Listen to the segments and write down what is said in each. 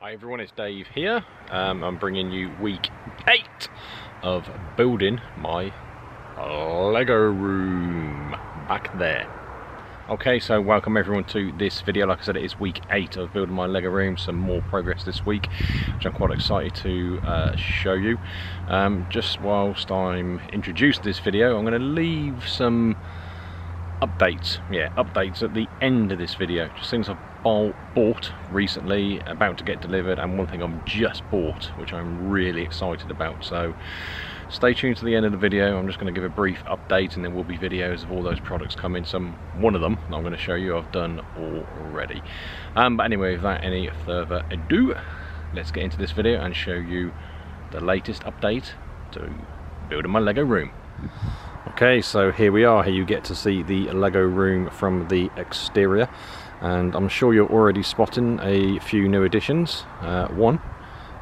Hi everyone, it's Dave here. Um, I'm bringing you week 8 of building my Lego room back there. Okay, so welcome everyone to this video. Like I said, it is week 8 of building my Lego room. Some more progress this week, which I'm quite excited to uh, show you. Um, just whilst I'm introduced this video, I'm going to leave some updates yeah updates at the end of this video just things I've bought recently about to get delivered and one thing I've just bought which I'm really excited about. So stay tuned to the end of the video. I'm just going to give a brief update and there will be videos of all those products coming. Some one of them I'm going to show you I've done already. Um, but anyway without any further ado let's get into this video and show you the latest update to building my Lego room. Okay, so here we are. Here you get to see the Lego room from the exterior. And I'm sure you're already spotting a few new additions. Uh, one,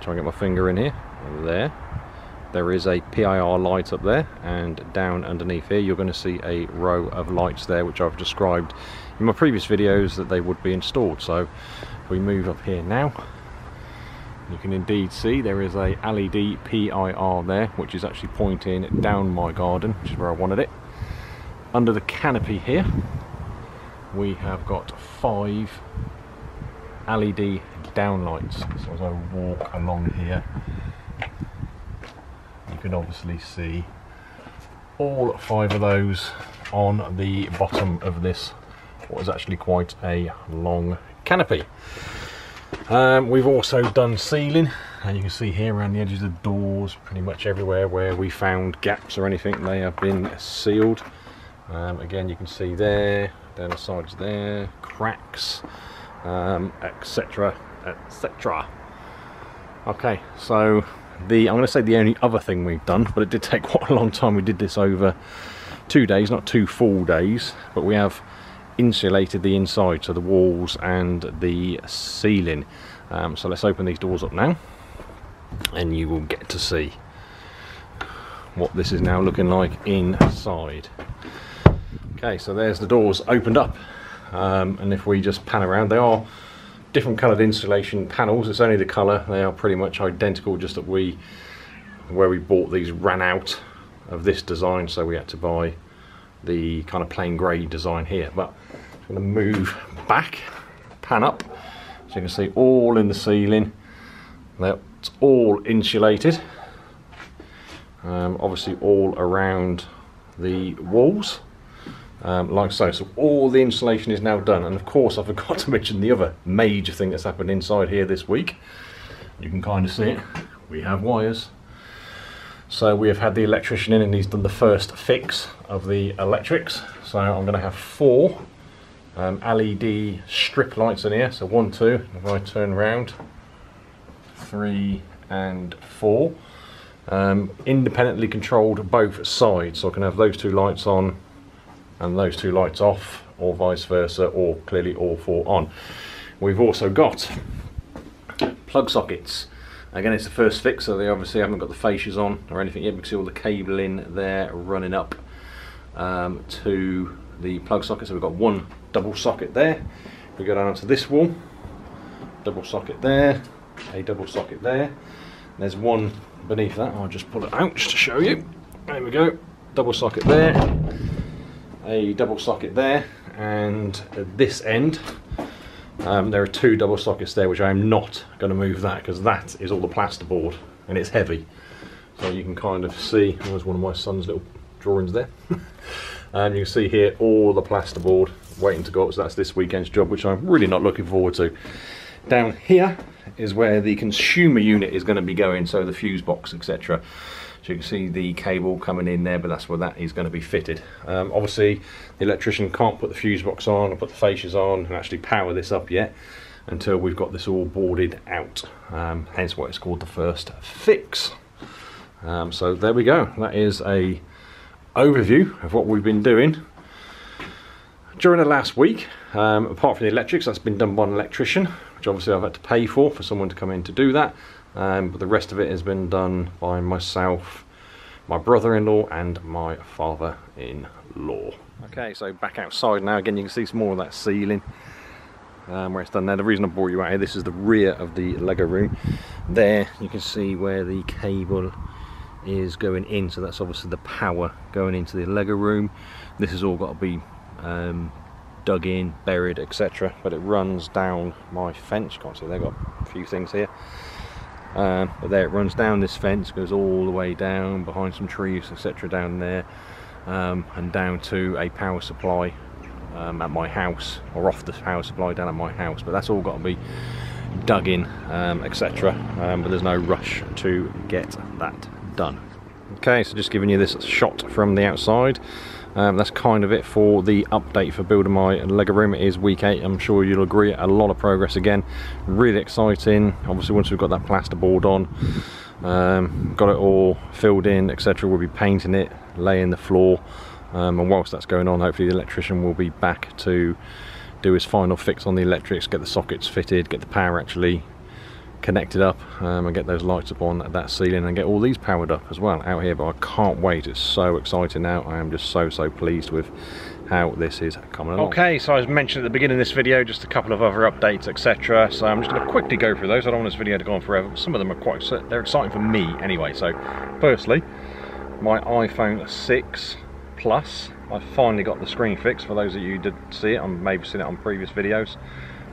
try and get my finger in here, there. There is a PIR light up there, and down underneath here you're going to see a row of lights there, which I've described in my previous videos that they would be installed. So if we move up here now, you can indeed see there is a LED PIR there which is actually pointing down my garden which is where I wanted it under the canopy here we have got five LED downlights so as I walk along here you can obviously see all five of those on the bottom of this what is actually quite a long canopy. Um, we've also done sealing and you can see here around the edges of doors pretty much everywhere where we found gaps or anything they have been sealed. Um, again you can see there down the sides there cracks etc um, etc okay so the I'm going to say the only other thing we've done but it did take quite a long time we did this over two days not two full days but we have insulated the inside, so the walls and the ceiling. Um, so let's open these doors up now and you will get to see what this is now looking like inside. Okay, so there's the doors opened up um, and if we just pan around, they are different coloured insulation panels, it's only the colour, they are pretty much identical, just that we, where we bought these ran out of this design so we had to buy the kind of plain grey design here. But I'm going to move back, pan up, so you can see all in the ceiling. That's all insulated. Um, obviously all around the walls. Um, like so, so all the insulation is now done and of course I forgot to mention the other major thing that's happened inside here this week you can kind of see it we have wires so we have had the electrician in and he's done the first fix of the electrics. So I'm going to have four um, LED strip lights in here. So one, two, if I turn around, three and four. Um, independently controlled both sides. So I can have those two lights on and those two lights off or vice versa or clearly all four on. We've also got plug sockets. Again, it's the first fix, so they obviously haven't got the fascias on or anything yet. You can see all the cabling there running up um, to the plug socket. So we've got one double socket there. We go down to this wall, double socket there, a double socket there. There's one beneath that. I'll just pull it out just to show you. There we go. Double socket there, a double socket there, and at this end um, there are two double sockets there which I am not going to move that because that is all the plasterboard and it's heavy. So you can kind of see, there's one of my son's little drawings there. and you can see here all the plasterboard waiting to go up, so that's this weekend's job which I'm really not looking forward to. Down here is where the consumer unit is going to be going, so the fuse box etc. So you can see the cable coming in there, but that's where that is going to be fitted. Um, obviously, the electrician can't put the fuse box on or put the fascias on and actually power this up yet until we've got this all boarded out. Um, hence why it's called the first fix. Um, so there we go. That is a overview of what we've been doing during the last week. Um, apart from the electrics, that's been done by an electrician, which obviously I've had to pay for for someone to come in to do that um, but the rest of it has been done by myself, my brother-in-law and my father-in-law. Okay, so back outside now, again you can see some more of that ceiling. um, where it's done there. The reason I brought you out here, this is the rear of the Lego room. There you can see where the cable is going in, so that's obviously the power going into the Lego room. This has all got to be um, dug in, buried, etc. But it runs down my fence. Can't see they've got a few things here. Um, but there it runs down this fence, goes all the way down behind some trees, etc. down there, um, and down to a power supply um, at my house, or off the power supply down at my house. But that's all got to be dug in, um, etc. Um, but there's no rush to get that done. Okay, so just giving you this shot from the outside. Um, that's kind of it for the update for building my Lego room. It is week 8, I'm sure you'll agree, a lot of progress again. Really exciting, obviously once we've got that plasterboard on, um, got it all filled in, etc. We'll be painting it, laying the floor, um, and whilst that's going on, hopefully the electrician will be back to do his final fix on the electrics, get the sockets fitted, get the power actually connected up um, and get those lights up on that ceiling and get all these powered up as well out here but I can't wait. It's so exciting now. I am just so so pleased with how this is coming along. Okay so as mentioned at the beginning of this video just a couple of other updates etc so I'm just going to quickly go through those. I don't want this video to go on forever. Some of them are quite they're exciting for me anyway. So firstly my iPhone 6 Plus. I finally got the screen fixed. For those of you who did see it I'm maybe seen it on previous videos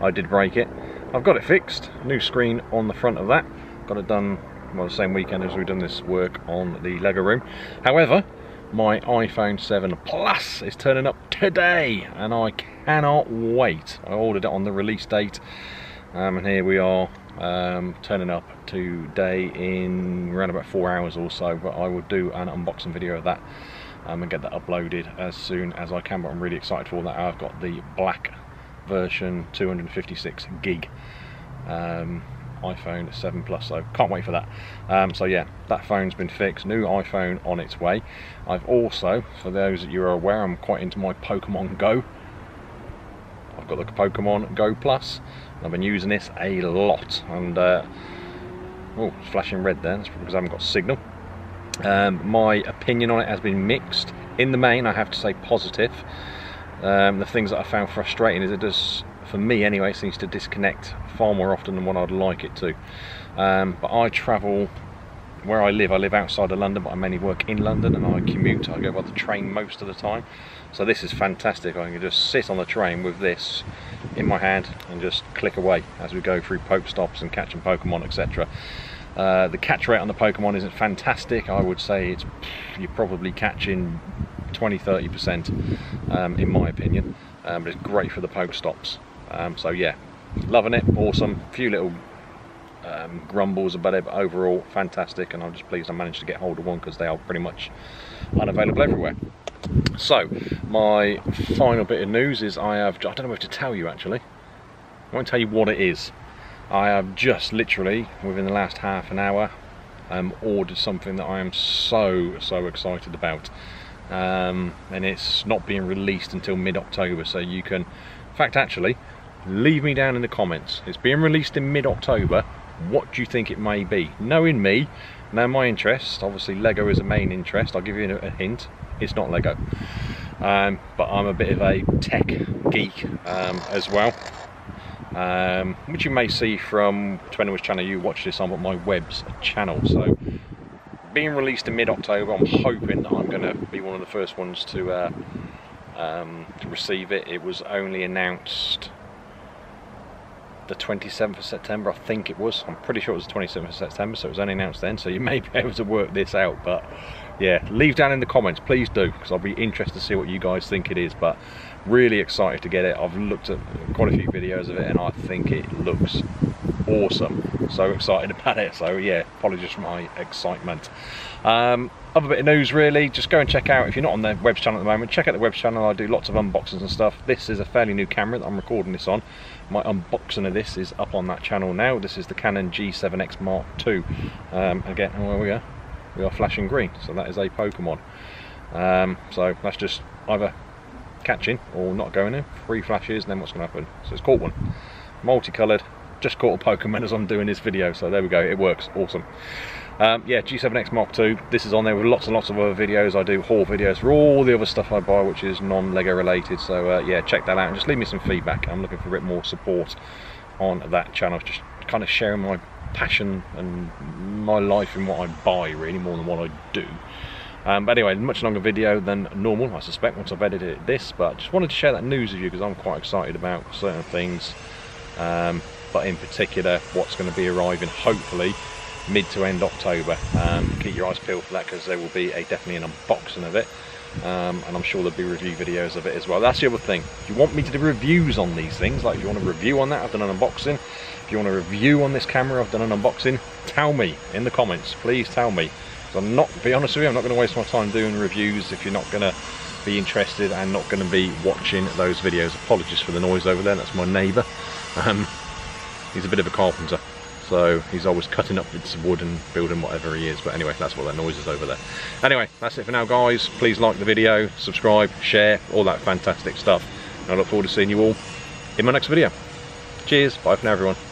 I did break it I've got it fixed, new screen on the front of that. Got it done, well, the same weekend as we've done this work on the Lego room. However, my iPhone 7 Plus is turning up today, and I cannot wait. I ordered it on the release date, um, and here we are, um, turning up today in around about four hours or so, but I will do an unboxing video of that um, and get that uploaded as soon as I can, but I'm really excited for that. I've got the black version 256 gig um, iPhone 7 Plus so can't wait for that. Um, so yeah that phone's been fixed new iPhone on its way. I've also for those that you're aware I'm quite into my Pokemon Go. I've got the Pokemon Go Plus I've been using this a lot and uh, oh it's flashing red there that's because I haven't got signal. Um, my opinion on it has been mixed. In the main I have to say positive um, the things that I found frustrating is it does, for me anyway, seems to disconnect far more often than what I'd like it to. Um, but I travel where I live, I live outside of London, but I mainly work in London and I commute. I go by the train most of the time. So this is fantastic. I can just sit on the train with this in my hand and just click away as we go through Poke stops and catching Pokemon, etc. Uh, the catch rate on the Pokemon isn't fantastic. I would say it's you're probably catching 20 30% um, in my opinion. Um, but it's great for the poke stops. Um, so yeah loving it awesome. Few little um, grumbles about it but overall fantastic and I'm just pleased I managed to get hold of one because they are pretty much unavailable everywhere. So my final bit of news is I have I don't know what to tell you actually. I won't tell you what it is. I have just literally within the last half an hour um, ordered something that I am so so excited about um, and it's not being released until mid-October. So you can in fact actually leave me down in the comments. It's being released in mid-October. What do you think it may be? Knowing me now my interest obviously Lego is a main interest. I'll give you a hint. It's not Lego. Um, but I'm a bit of a tech geek um, as well. Um, which you may see from depending which channel. You watch this on but my web's channel. So being released in mid-October, I'm hoping that I'm going to be one of the first ones to, uh, um, to receive it. It was only announced the 27th of September, I think it was. I'm pretty sure it was the 27th of September, so it was only announced then. So you may be able to work this out, but yeah, leave down in the comments, please do, because I'll be interested to see what you guys think it is. But really excited to get it. I've looked at quite a few videos of it, and I think it looks awesome. So excited about it. So yeah, apologies for my excitement. Um, other bit of news really, just go and check out, if you're not on the web channel at the moment, check out the web channel, I do lots of unboxings and stuff. This is a fairly new camera that I'm recording this on. My unboxing of this is up on that channel now. This is the Canon G7X Mark II. Um, again, where we are, we are flashing green, so that is a Pokemon. Um, so that's just either catching or not going in, three flashes and then what's going to happen. So it's caught one, multicoloured, just caught a Pokemon as I'm doing this video, so there we go, it works, awesome. Um, yeah, G7X Mark II, this is on there with lots and lots of other videos. I do haul videos for all the other stuff I buy, which is non-LEGO related, so uh, yeah, check that out and just leave me some feedback. I'm looking for a bit more support on that channel, just kind of sharing my passion and my life in what I buy, really, more than what I do. Um, but anyway, much longer video than normal, I suspect, once I've edited this. But just wanted to share that news with you because I'm quite excited about certain things. Um, but in particular, what's going to be arriving, hopefully, mid to end October. Um, keep your eyes peeled for that because there will be a definitely an unboxing of it. Um, and I'm sure there'll be review videos of it as well. That's the other thing. If you want me to do reviews on these things, like if you want a review on that, I've done an unboxing. If you want a review on this camera, I've done an unboxing. Tell me in the comments. Please tell me. I'm not, be honest with you, I'm not going to waste my time doing reviews if you're not going to be interested and not going to be watching those videos. Apologies for the noise over there. That's my neighbour. Um, he's a bit of a carpenter. So he's always cutting up bits of wood and building whatever he is. But anyway, that's what that noise is over there. Anyway, that's it for now, guys. Please like the video, subscribe, share, all that fantastic stuff. And I look forward to seeing you all in my next video. Cheers. Bye for now, everyone.